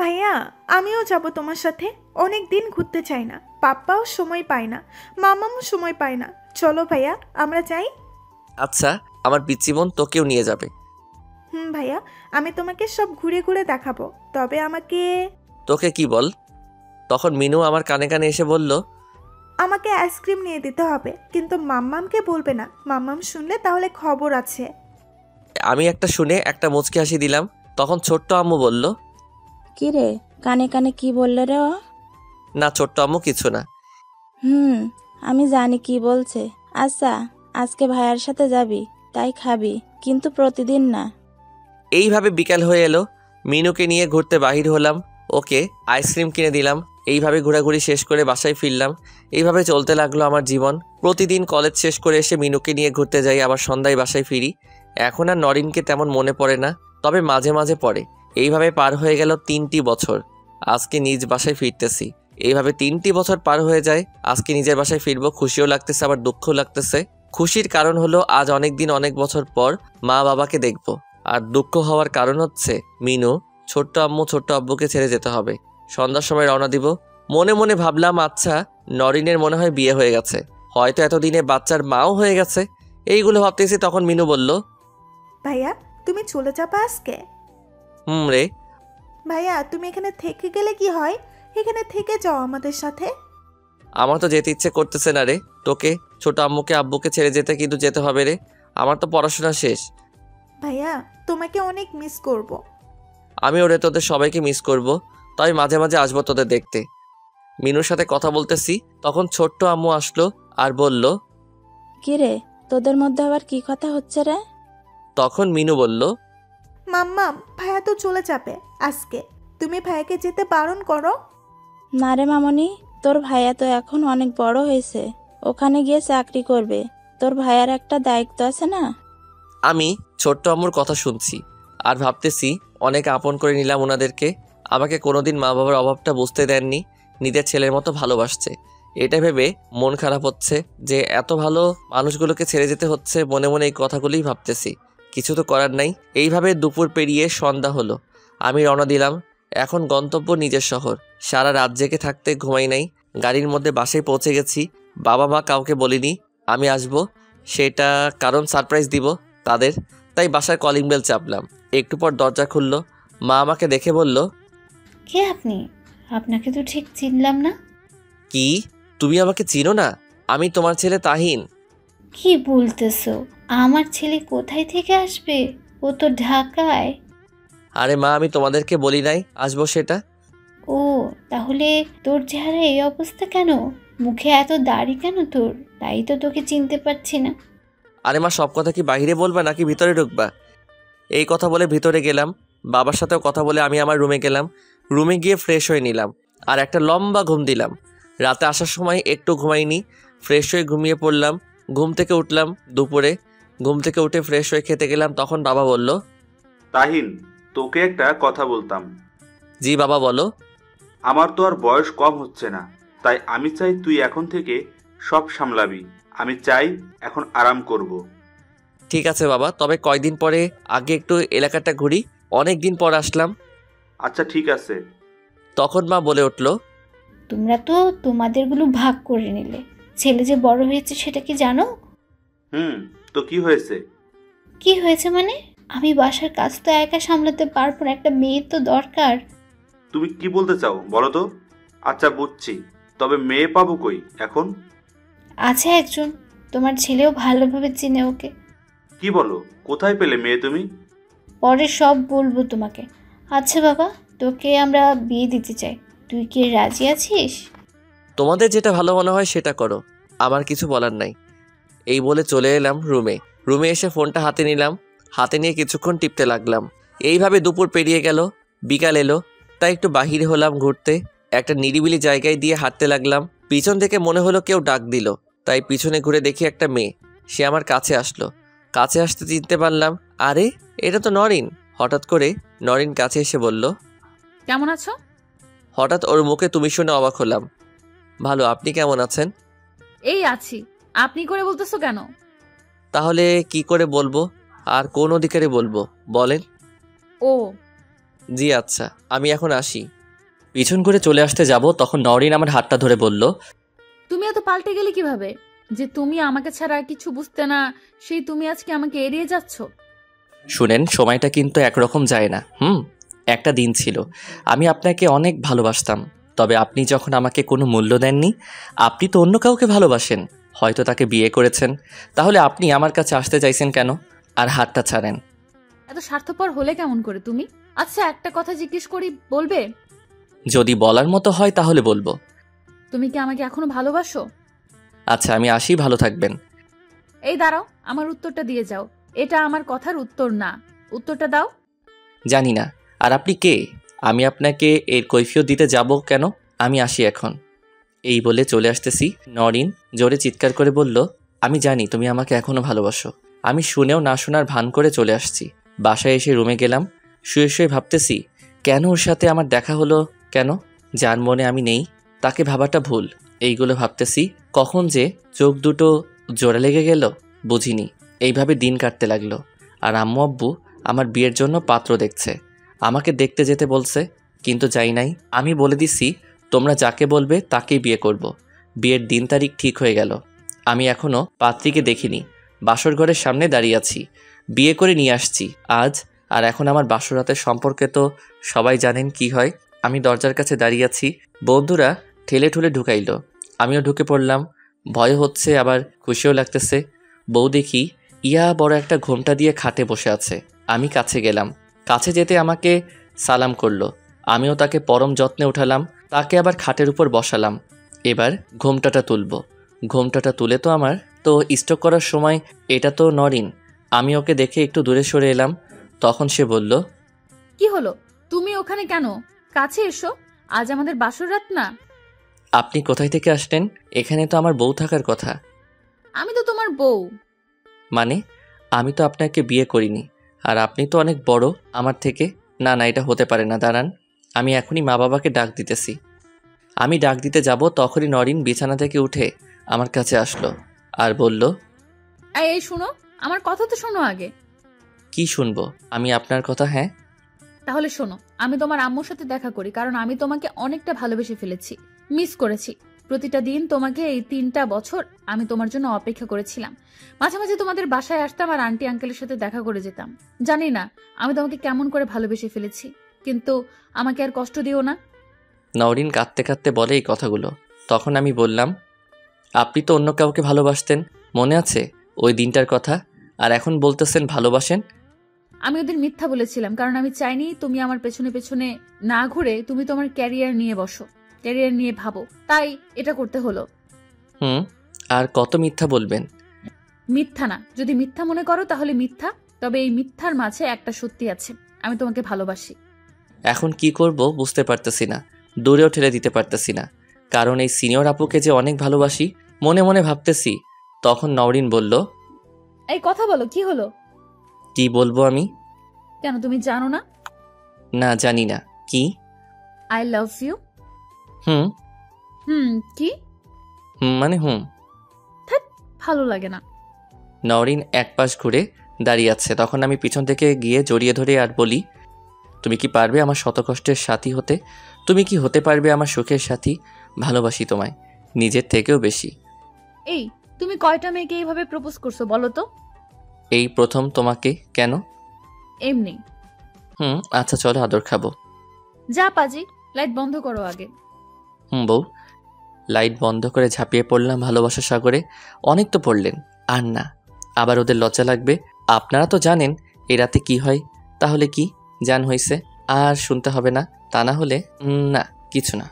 ভাইয়া আমিও যাব তোমার সাথে। অনেক দিন ঘুরতে চাই না। পাপ্পাও সময় পায় না। মামামও সময় পায় না। চলো ভাইয়া আমরা যাই? আচ্ছা আমার বোন তোকেও নিয়ে যাবে। হুম ভাইয়া আমি তোমাকে সব ঘুরে ঘুরে দেখাবো। তবে আমাকে তোকে কি বল? তখন মিনু আমার কানে কানে এসে বলল আমাকে আইসক্রিম নিয়ে দিতে হবে কিন্তু মাম্মামকে বলবে না। মাম্মাম শুনলে তাহলে খবর আছে। আমি একটা শুনে একটা মুচকি হাসি দিলাম। তখন ছোট্ট আম্মু বলল কি রে? কানে কানে কি বলল রে ও? না ছোট্ট আম্মু কিছু না। হুম আমি জানি কি বলছে। আচ্ছা আজকে ভাইয়ার সাথে যাবি তাই খাবি কিন্তু প্রতিদিন না। এইভাবে বিকাল হয়ে এলো। মিনুকে নিয়ে ঘুরতে বাহির হলাম। ওকে আইসক্রিম কিনে দিলাম। এইভাবে ঘোরাঘুরি শেষ করে বাসায় ফিরলাম। এইভাবে চলতে লাগল আমার জীবন। প্রতিদিন কলেজ শেষ করে এসে মিনুকে নিয়ে ঘুরতে যাই আবার সন্ধ্যায় বাসায় ফিরি। এখন আর নরিনকে তেমন মনে পড়ে না তবে মাঝে মাঝে পড়ে। এইভাবে পার হয়ে গেল তিনটি বছর। আজকে নিজ বাসায় ফিরতেছি। এইভাবে তিনটি বছর পার হয়ে যায়, আজকে নিজের বাসায় ফিরবো, খুশিও লাগতেছে, আবার দুঃখও লাগতেছে। খুশির কারণ হলো আজ অনেক দিন অনেক বছর পর মা বাবাকে দেখব। আর দুঃখ হওয়ার কারণ হচ্ছে মিনু, ছোট্ট আম্মু ছোট্ট আব্বুকে ছেড়ে যেতে হবে। সন্ধ্যার সময় রওনা দিব। মনে মনে ভাবলাম আচ্ছা নরিনের মনে হয় বিয়ে হয়ে গেছে। হয়তো এতদিনে বাচ্চার মাও হয়ে গেছে। এইগুলো ভাবতেছি তখন মিনু বলল, ভাইয়া, তুমি চলে যাবে আজকে? হুম রে। ভাইয়া তুমি এখানে থেকে গেলে কি হয়? এখানে থেকে যাও আমাদের সাথে। আমার তো যেতে ইচ্ছে করতেছে না রে। তোকে ছোট আম্মুকে আব্বুকে ছেড়ে যেতে কিন্তু যেতে হবে রে। আমার তো পড়াশোনা শেষ। ভাইয়া তোমাকে অনেক মিস করব। আমি ওরে তোদের সবাইকে মিস করব। তাই মাঝে মাঝে আসব তোদের দেখতে। মিনুর সাথে কথা বলতেছি তখন ছোট্ট আম্মু আসলো আর বলল কি রে তোদের মধ্যে আবার কি কথা হচ্ছে রে? তখন মিনু বলল মাম্মাম ভাইয়া তো চলে যাবে আজকে। তুমি ভাইয়াকে যেতে বারণ করো। না রে মামনি তোর ভাইয়া তো এখন অনেক বড় হয়েছে। ওখানে গিয়ে চাকরি করবে। তোর ভাইয়ার একটা দায়িত্ব আছে না? আমি ছোট্ট আম্মুর কথা শুনছি আর ভাবতেছি অনেক আপন করে নিলাম ওনাদেরকে। আমাকে কোনোদিন মা বাবার অভাবটা বুঝতে দেননি নিজের ছেলের মতো ভালোবাসছে। এটা ভেবে মন খারাপ হচ্ছে যে এত ভালো মানুষগুলোকে ছেড়ে যেতে হচ্ছে মনে মনে এই কথাগুলোই ভাবতেছি। কিছু তো করার নাই। এইভাবে দুপুর পেরিয়ে সন্ধ্যা হলো। আমি রওনা দিলাম। এখন গন্তব্য নিজের শহর। সারা রাত জেগে থাকতে ঘুমাই নাই। গাড়ির মধ্যে বাসায় পৌঁছে গেছি। বাবা মা কাউকে বলিনি আমি আসব। সেটা কারণ সারপ্রাইজ দিব তাদের। তাই বাসার কলিং বেল চাপলাম। একটু পর দরজা খুললো। মা আমাকে দেখে বলল কে আপনি? আপনাকে তো ঠিক চিনলাম না। কি? তুমি আমাকে চিনো না? আমি তোমার ছেলে তাহিন। কি বলতেছো? আমার ছেলে কোথায় থেকে আসবে? ও তো ঢাকায়। আরে মা আমি তোমাদেরকে বলি নাই আসব সেটা? ও তাহলে তোর চেহারা এই অবস্থা কেন? মুখে এত দাড়ি কেন তোর? তাই তো তোকে চিনতে পারছি না। আরে মা সব কথা কি বাইরে বলবা নাকি ভিতরে ঢুকবা? এই কথা বলে ভিতরে গেলাম বাবার সাথেও কথা বলে আমি আমার রুমে গেলাম রুমে গিয়ে ফ্রেশ হয়ে নিলাম আর একটা লম্বা ঘুম দিলাম। রাতে আসার সময় একটু ঘুমাইনি ফ্রেশ হয়ে ঘুমিয়ে পড়লাম ঘুম থেকে উঠলাম দুপুরে ঘুম থেকে উঠে ফ্রেশ হয়ে খেতে গেলাম তখন বাবা বলল তাহিন তোকে একটা কথা বলতাম। জি বাবা বলো। আমার তো আর বয়স কম হচ্ছে না তাই আমি চাই তুই এখন থেকে সব সামলাবি। আমি চাই এখন আরাম করব। ঠিক আছে বাবা তবে কয়দিন পরে আগে একটু এলাকাটা ঘুরি অনেক দিন পর আসলাম। আচ্ছা ঠিক আছে। তখন মা বলে উঠল তোমরা তো তোমাদেরগুলো ভাগ করে নিলে। ছেলে যে বড় হয়েছে সেটা কি জানো? হুম তো কি হয়েছে? কি হয়েছে মানে? আমি বাসার কাজ তো একা সামলাতে পারব না একটা মেয়ে তো দরকার। তুমি কি বলতে চাও বলো তো? আচ্ছা বুঝছি। তবে মেয়ে পাবো কই এখন? আছে একজন তোমার ছেলেও ভালোভাবে চিনে ওকে। কি বলো কোথায় পেলে মেয়ে তুমি? পরে সব বলব তোমাকে। আচ্ছা বাবা তোকে আমরা বিয়ে দিতে চাই। তুই কি রাজি আছিস? তোমাদের যেটা ভালো মনে হয় সেটা করো আমার কিছু বলার নাই। এই বলে চলে এলাম রুমে। রুমে এসে ফোনটা হাতে নিলাম। হাতে নিয়ে কিছুক্ষণ টিপতে লাগলাম। এইভাবে দুপুর পেরিয়ে গেল বিকাল এলো তাই একটু বাহিরে হলাম ঘুরতে। একটা নিরিবিলি জায়গায় দিয়ে হাঁটতে লাগলাম। পিছন থেকে মনে হলো কেউ ডাক দিল তাই পিছনে ঘুরে দেখি একটা মেয়ে। সে আমার কাছে আসলো। কাছে আসতে চিনতে পারলাম আরে এটা তো নরিন। হঠাৎ করে নরিন কাছে এসে বলল কেমন আছো? হঠাৎ ওর মুখে তুমি শুনে অবাক হলাম। ভালো আপনি কেমন আছেন? এই আছি। আপনি করে বলতেছো কেন? তাহলে কি করে বলব? আর কোন অধিকারে বলব? বলেন। ও। জি আচ্ছা। আমি এখন আসি। পিছন করে চলে আসতে যাব তখন নরিন আমার হাতটা ধরে বলল তুমি এত পাল্টে গেলে কীভাবে? যে তুমি আমাকে ছাড়া আর কিছু বুঝতে না সেই তুমি আজকে আমাকে এড়িয়ে যাচ্ছ? শুনেন সময়টা কিন্তু একরকম যায় না। হুম একটা দিন ছিল। আমি আপনাকে অনেক ভালোবাসতাম। তবে আপনি যখন আমাকে কোনো মূল্য দেননি আপনি তো অন্য কাউকে ভালোবাসেন। হয়তো তাকে বিয়ে করেছেন। তাহলে আপনি আমার কাছে আসতে চাইছেন কেন? আর হাতটা ছাড়েন। এত স্বার্থপর হলে কেমন করে তুমি? আচ্ছা একটা কথা জিজ্ঞেস করি বলবে? যদি বলার মতো হয় তাহলে বলব। তুমি কি আমাকে এখনও ভালোবাসো? আচ্ছা আমি আসি ভালো থাকবেন। এই দাঁড়াও আমার উত্তরটা দিয়ে যাও। এটা আমার কথার উত্তর না। উত্তরটা দাও। জানি না। আর আপনি কে? আমি আপনাকে এর কৈফিয়ত দিতে যাব কেন? আমি আসি এখন। এই বলে চলে আসতেছি। নরিন জোরে চিৎকার করে বলল, আমি জানি তুমি আমাকে এখনও ভালোবাসো। আমি শুনেও না শোনার ভান করে চলে আসছি। বাসায় এসে রুমে গেলাম। শুয়ে শুয়ে ভাবতেছি, কেন ওর সাথে আমার দেখা হলো কেন? যার মনে আমি নেই। তাকে ভাবাটা ভুল। এইগুলো ভাবতেছি, কখন যে চোখ দুটো জোড়া লেগে গেল বুঝিনি। এইভাবে দিন কাটতে লাগল। আর আম্মু আব্বু আমার বিয়ের জন্য পাত্র দেখছে। আমাকে দেখতে যেতে বলছে, কিন্তু যাই নাই। আমি বলে দিছি তোমরা যাকে বলবে তাকেই বিয়ে করব। বিয়ের দিন তারিখ ঠিক হয়ে গেল। আমি এখনও পাত্রীকে দেখিনি। বাসর ঘরের সামনে দাঁড়িয়ে আছি। বিয়ে করে নিয়ে আসছি, আজ। আর এখন আমার বাসরাতের সম্পর্কে তো সবাই জানেন কি হয়। আমি দরজার কাছে দাঁড়িয়ে আছি। বন্ধুরা ঠেলে ঠুলে ঢুকাইলো। আমিও ঢুকে পড়লাম। ভয় হচ্ছে, আবার খুশিও লাগতেছে। বউ দেখি, ইয়া, বড় একটা ঘোমটা দিয়ে খাটে বসে আছে। আমি কাছে গেলাম। কাছে যেতে আমাকে সালাম করল। আমিও তাকে পরম যত্নে উঠালাম। তাকে আবার খাটের উপর বসালাম। এবার ঘোমটাটা তুলব। ঘোমটাটা তুলে তো আমার তো স্টক করার সময় এটা তো নরিন আমি ওকে দেখে একটু দূরে সরে এলাম। তখন সে বলল কি হলো? তুমি ওখানে কেন? কাছে এসো আজ আমাদের বাসর রাত না? আপনি কোথায় থেকে আসলেন? এখানে তো আমার বউ থাকার কথা। আমি তো তোমার বউ। মানে? আমি তো আপনাকে বিয়ে করিনি আর আপনি তো অনেক বড় আমার থেকে? না না এটা হতে পারে না দাঁড়ান। আমি এখনই মা বাবাকে ডাক দিতেছি। আমি ডাক দিতে যাব তখনই নরিন বিছানা থেকে উঠে আমার কাছে আসলো আর বলল এই এই শোনো আমার কথা তো শোনো আগে। কি শুনব? আমি আপনার কথা হ্যাঁ? তাহলে শোনো আমি তোমার আম্মুর সাথে দেখা করি কারণ আমি তোমাকে অনেকটা ভালোবেসে ফেলেছি মিস করেছি। প্রতিটা দিন তোমাকে এই তিনটা বছর আমি তোমার জন্য অপেক্ষা করেছিলাম। মাঝে মাঝে তোমাদের বাসায় আসতাম আর আন্টি আঙ্কেলের সাথে দেখা করে যেতাম। জানি না আমি তোমাকে কেমন করে ভালোবেসে ফেলেছি। কিন্তু আমাকে আর কষ্ট দিও না। নরিন কাঁদতে কাঁদতে বলে এই কথাগুলো। তখন আমি বললাম আপনি তো অন্য কাউকে ভালোবাসতেন মনে আছে ওই দিনটার কথা? আর এখন বলতেছেন ভালোবাসেন? আমি ওদের মিথ্যা বলেছিলাম কারণ আমি চাইনি তুমি আমার পেছনে পেছনে না ঘুরে তুমি তোমার ক্যারিয়ার নিয়ে বসো ক্যারিয়ার নিয়ে ভাবো। তাই এটা করতে হলো। হুম আর কত মিথ্যা বলবেন? মিথ্যা না যদি মিথ্যা মনে করো তাহলে মিথ্যা তবে এই মিথ্যার মাঝে একটা সত্যি আছে আমি তোমাকে ভালোবাসি। এখন কি করব বুঝতে পারতেছি না দূরেও ঠেলে দিতে পারতেছি না। কারণ এই সিনিয়র আপুকে যে অনেক ভালোবাসি মনে মনে ভাবতেছি তখন নওরিন বলল এই কথা বলো কি হলো? কি বলব আমি? কেন তুমি জানো না? না জানি না। কি? আই লাভ ইউ হুম। হুম কি? হুম মানে হুম। ভালো লাগে না। নওরিন এক পাশ ঘুরে দাঁড়িয়ে আছে। তখন আমি পিছন থেকে গিয়ে জড়িয়ে ধরে আর বলি তুমি কি পারবে আমার শতকষ্টের সাথী হতে? তুমি কি হতে পারবে আমার সুখের সাথী? ভালোবাসি তোমায় নিজের থেকেও বেশি। এই তুমি কয়টা মেয়েকে এইভাবে প্রপোজ করছ বলো তো? এই প্রথম তোমাকে কেন? এমনি। হুম আচ্ছা চলো আদর খাব। যা পাজি লাইট বন্ধ করো আগে। হুম বউ লাইট বন্ধ করে ঝাঁপিয়ে পড়লাম ভালোবাসা সাগরে। অনেক তো পড়লেন আর না। আবার ওদের লজ্জা লাগবে। আপনারা তো জানেন এ রাতে কি হয় তাহলে কি? জান হয়েছে আর শুনতে হবে না তা না হলে না কিছু না।